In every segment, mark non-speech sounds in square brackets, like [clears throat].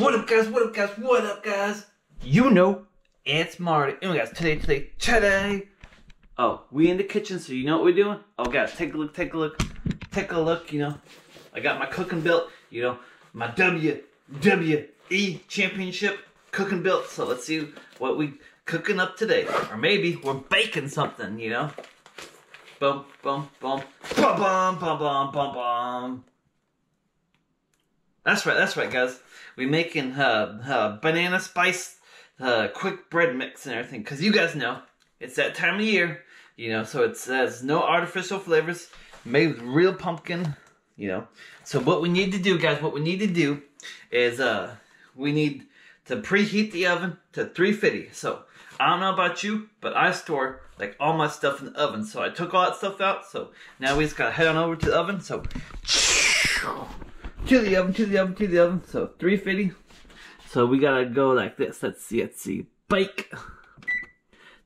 What up, guys? What up, guys? What up, guys? You know, it's Marty. Anyway, guys, today, today, today. Oh, we in the kitchen, so you know what we're doing? Oh, guys, take a look, take a look, take a look, you know. I got my cooking belt, you know, my WWE Championship cooking belt. So let's see what we cooking up today. Or maybe we're baking something, you know. Boom, boom, boom. Bum, Boom! bum, Boom! bum, bum. That's right, that's right, guys. We making uh, banana spice uh, quick bread mix and everything. Because you guys know, it's that time of year, you know, so it says no artificial flavors, made with real pumpkin, you know. So what we need to do, guys, what we need to do is uh, we need to preheat the oven to 350. So I don't know about you, but I store like all my stuff in the oven. So I took all that stuff out. So now we just gotta head on over to the oven. So [sniffs] to the oven, to the oven, to the oven. So 350. So we gotta go like this. Let's see, let's see. Bake.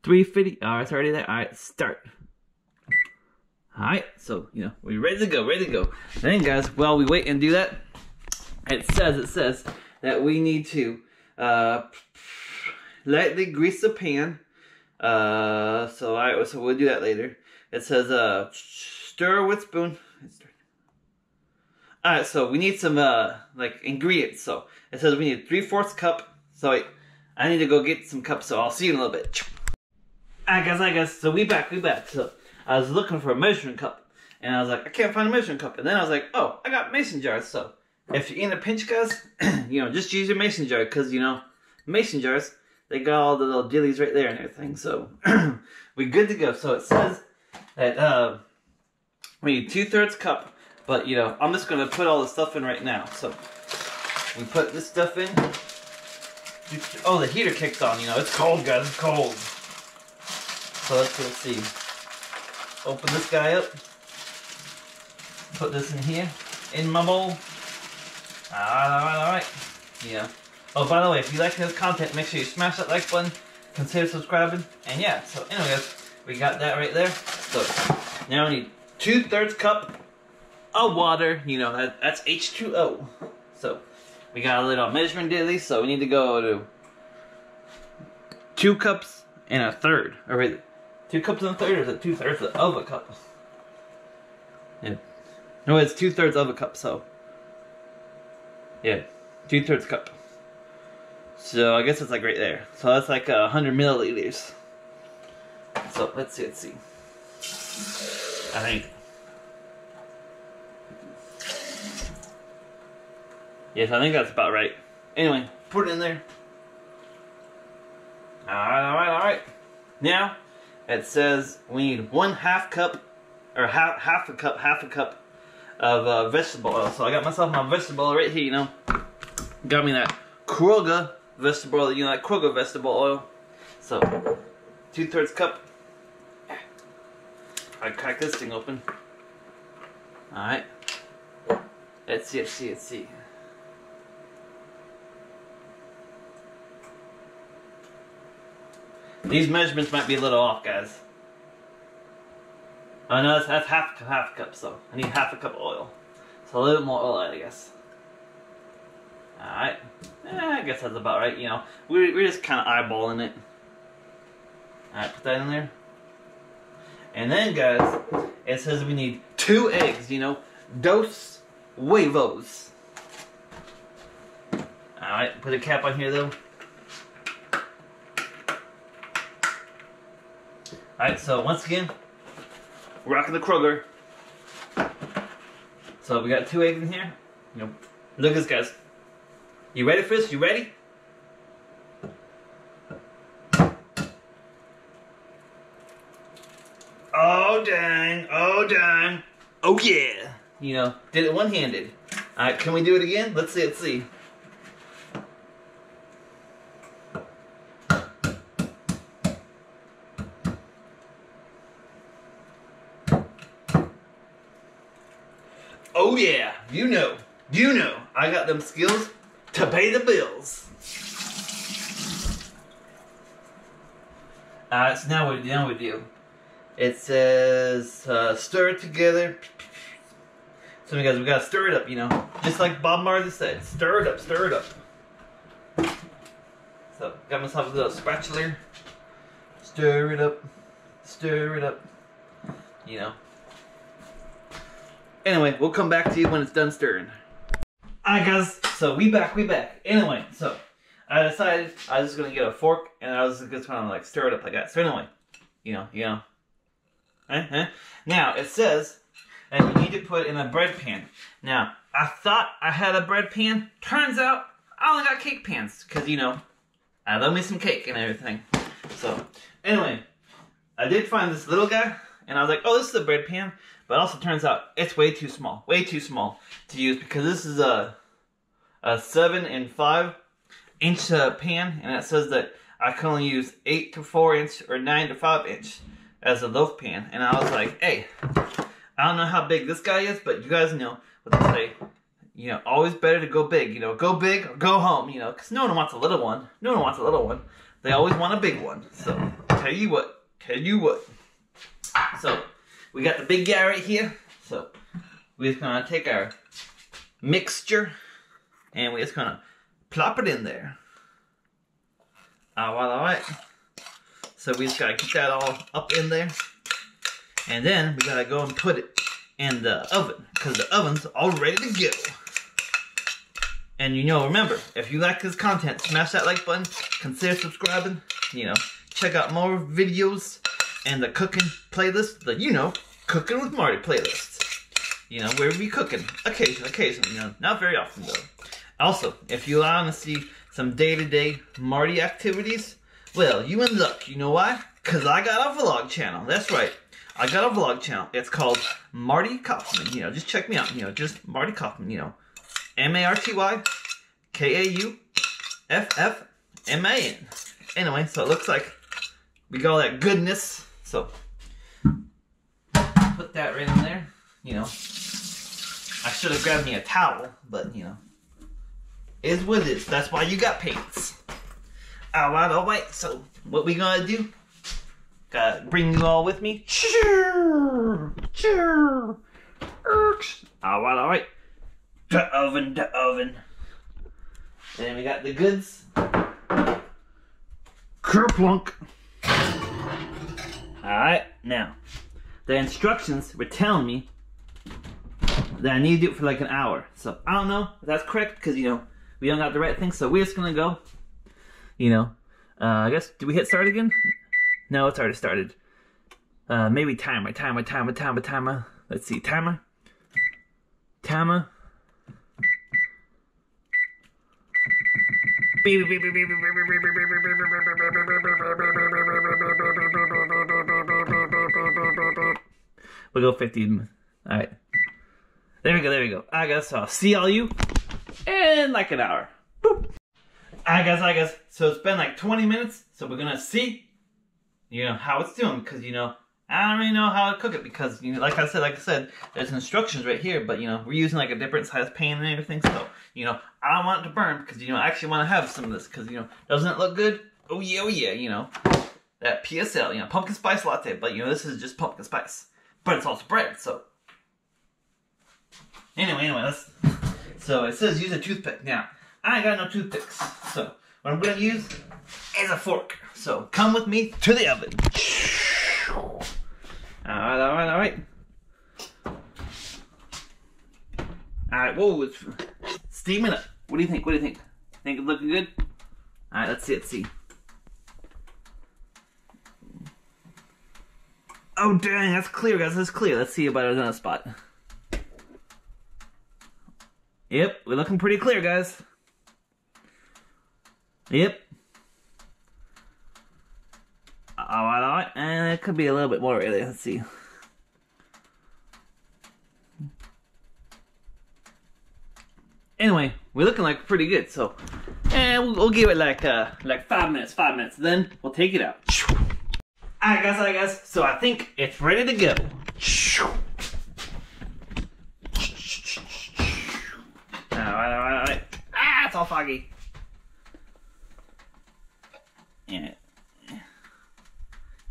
350. Alright, it's already there. Alright, start. Alright, so, you know, we're ready to go, ready to go. Then, guys, while we wait and do that, it says, it says that we need to uh, lightly grease the pan. Uh, so, alright, so we'll do that later. It says, uh, stir with spoon. Alright, so we need some, uh, like, ingredients. So, it says we need 3 fourths cup. So, I need to go get some cups, so I'll see you in a little bit. Alright, guys, I guess. so we back, we back. So, I was looking for a measuring cup. And I was like, I can't find a measuring cup. And then I was like, oh, I got mason jars. So, if you're in a pinch, guys, [clears throat] you know, just use your mason jar. Because, you know, mason jars, they got all the little dillies right there and everything. So, [clears throat] we good to go. So, it says that, uh, we need two thirds cup but, you know, I'm just going to put all the stuff in right now. So, we put this stuff in. Oh, the heater kicked on, you know. It's cold, guys. It's cold. So, let's, let's see. Open this guy up. Put this in here. In my bowl. Alright, alright. Yeah. Oh, by the way, if you like this content, make sure you smash that like button. Consider subscribing. And yeah, so anyways, we got that right there. So, now we need two thirds cup of water. You know, that, that's H2O. So, we got a little measuring dilly, so we need to go to two cups and a third. Or wait, two cups and a third, is it two thirds of a cup? Yeah. No, it's two thirds of a cup, so. Yeah, two thirds cup. So I guess it's like right there. So that's like a hundred milliliters. So let's see, let's see. I think Yes, I think that's about right. Anyway, put it in there. Alright, alright, alright. Now, it says we need one half cup, or half, half a cup, half a cup of uh, vegetable oil. So I got myself my vegetable oil right here, you know. Got me that Kroger vegetable oil, you know, that Kroger vegetable oil. So, two thirds cup. I crack this thing open. Alright. Let's see, let's see, let's see. These measurements might be a little off, guys. Oh no, that's, half half a cup, so I need half a cup of oil. So a little bit more oil, I guess. Alright. Eh, I guess that's about right, you know. We're, we're just kind of eyeballing it. Alright, put that in there. And then, guys, it says we need two eggs, you know. Dos huevos. Alright, put a cap on here, though. Alright, so once again, rocking the Kroger. So we got two eggs in here. You know, look at this, guys. You ready for this? You ready? Oh dang! Oh dang! Oh yeah! You know, did it one-handed. Alright, can we do it again? Let's see, let's see. Oh yeah, you know, you know, I got them skills to pay the bills. Alright, so now what now we do? It says uh, stir it together. So guys, we gotta stir it up, you know, just like Bob Marley said, stir it up, stir it up. So got myself a little spatula. Stir it up. Stir it up. You know. Anyway, we'll come back to you when it's done stirring. Alright guys, so we back, we back. Anyway, so I decided I was just gonna get a fork and I was just gonna like stir it up like that. So anyway, you know, you know. Eh, eh. Now it says that you need to put in a bread pan. Now, I thought I had a bread pan. Turns out I only got cake pans, because you know, I love me some cake and everything. So, anyway, I did find this little guy, and I was like, oh, this is a bread pan. But also turns out it's way too small, way too small to use because this is a a seven and five inch uh, pan, and it says that I can only use eight to four inch or nine to five inch as a loaf pan. And I was like, hey, I don't know how big this guy is, but you guys know what they say. You know, always better to go big. You know, go big or go home. You know, because no one wants a little one. No one wants a little one. They always want a big one. So, tell you what, tell you what. So, we got the big guy right here. So we're just gonna take our mixture and we're just gonna plop it in there. Ah, alright, alright. So we just gotta get that all up in there. And then we gotta go and put it in the oven because the oven's all ready to go. And you know, remember, if you like this content, smash that like button, consider subscribing, you know, check out more videos and the cooking playlist, the, you know, Cooking with Marty playlist. You know, where we cooking. Occasionally, occasionally, you know, not very often though. Also, if you want to see some day-to-day Marty activities, well, you in luck. You know why? Because I got a vlog channel. That's right. I got a vlog channel. It's called Marty Kauffman. You know, just check me out. You know, just Marty Kauffman. You know, M-A-R-T-Y K-A-U-F-F-M-A-N. Anyway, so it looks like we got all that goodness. So put that right in there. You know, I should have grabbed me a towel, but you know, is what it. That's why you got pants. All right, all right. So what we gonna do? Gotta bring you all with me. All right, all right. The oven, the oven. And then we got the goods. Kerplunk. All right, now the instructions were telling me that I need to do it for like an hour. So I don't know if that's correct because you know we don't got the right thing. So we're just gonna go. You know, uh, I guess do we hit start again? No, it's already started. Uh, maybe timer, timer, timer, timer, timer. Let's see, timer, timer. We'll go 15. All right. There we go, there we go. I guess I'll see all you in like an hour. Boop. I guess, I guess. So it's been like 20 minutes, so we're gonna see, you know, how it's doing, because, you know, I don't really know how to cook it, because, you know, like I said, like I said, there's instructions right here, but, you know, we're using like a different size pan and everything, so, you know, I don't want it to burn, because, you know, I actually want to have some of this, because, you know, doesn't it look good? Oh yeah, oh yeah, you know, that PSL, you know, pumpkin spice latte, but, you know, this is just pumpkin spice but it's also bread, so. Anyway, anyway, let's. So it says use a toothpick. Now, I got no toothpicks, so what I'm gonna use is a fork. So come with me to the oven. Alright, alright, alright. Alright, whoa, it's steaming up. What do you think? What do you think? Think it's looking good? Alright, let's see, let's see. Oh dang, that's clear, guys. That's clear. Let's see about another spot. Yep, we're looking pretty clear, guys. Yep. Alright, alright. And it could be a little bit more really. Let's see. Anyway, we're looking like pretty good, so and we'll, we'll give it like uh like five minutes, five minutes. Then we'll take it out. I guess, I guess. So I think it's ready to go. Ah, it's all foggy. Yeah.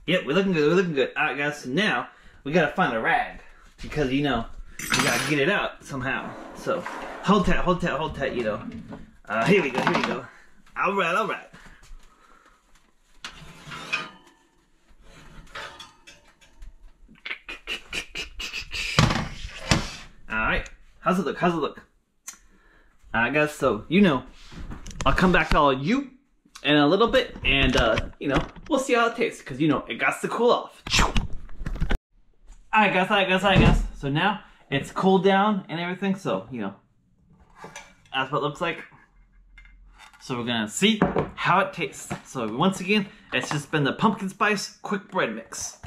Yep, we're looking good, we're looking good. Alright guys, so now we gotta find a rag. Because you know, we gotta get it out somehow. So hold tight, hold tight, hold tight, you know. Uh, here we go, here we go. Alright, alright. How's it look? How's it look? I guess so. You know, I'll come back to all you in a little bit, and uh, you know, we'll see how it tastes because you know it got to cool off. I guess, I guess, I guess. So now it's cooled down and everything. So you know, that's what it looks like. So we're gonna see how it tastes. So once again, it's just been the pumpkin spice quick bread mix.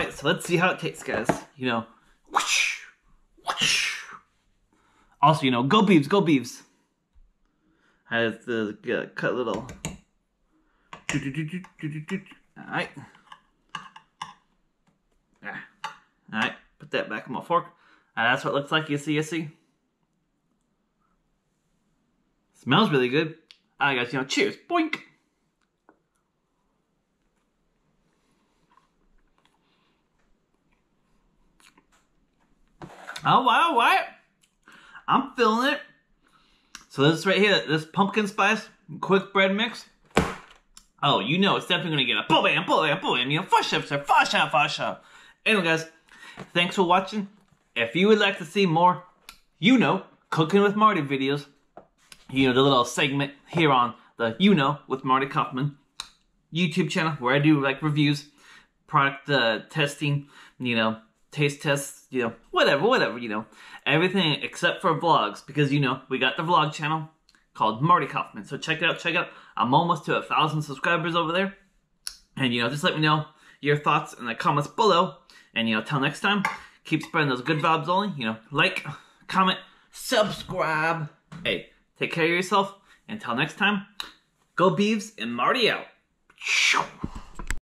Alright, so let's see how it tastes, guys. You know, whoosh, whoosh. Also, you know, go Beavs, go Beavs. I have to uh, cut little. Alright. Alright, put that back on my fork. And that's what it looks like, you see, you see? Smells really good. Alright guys, you know, cheers. Boink! Oh wow, what? I'm feeling it. So this right here, this pumpkin spice quick bread mix. Oh, you know it's definitely gonna get a boom bam, boom bam, boom bam, you know, fush up, fush up, fush up. Anyway guys, thanks for watching. If you would like to see more, you know, cooking with Marty videos, you know, the little segment here on the You Know with Marty Kauffman YouTube channel where I do like reviews, product uh, testing, you know, taste tests, you know, whatever, whatever, you know, everything except for vlogs because you know we got the vlog channel called Marty Kauffman. So check it out, check it out. I'm almost to a thousand subscribers over there, and you know, just let me know your thoughts in the comments below. And you know, till next time, keep spreading those good vibes only. You know, like, comment, subscribe. Hey, take care of yourself. Until next time, go Beavs and Marty out.